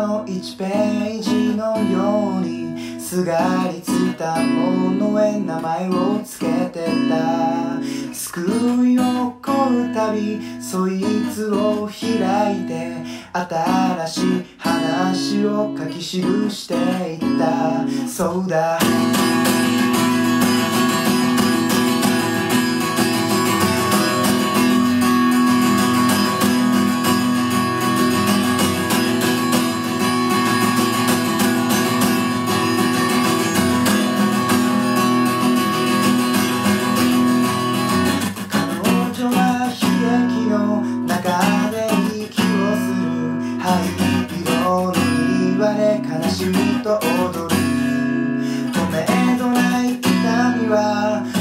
の1ページのようにすがりついたものへ名前を付けてた救い起こるたびそいつを開いて新しい話を書き記していった。そうだ。おに言われ悲しみと踊り。止めどない痛みは。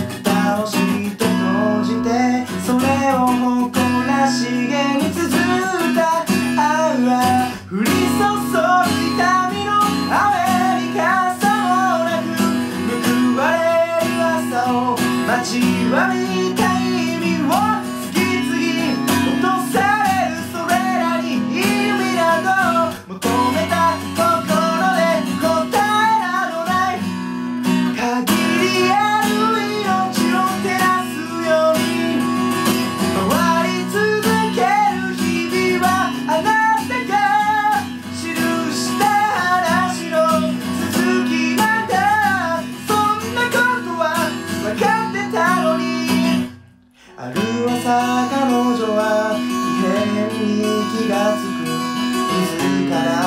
に気がつく。自ら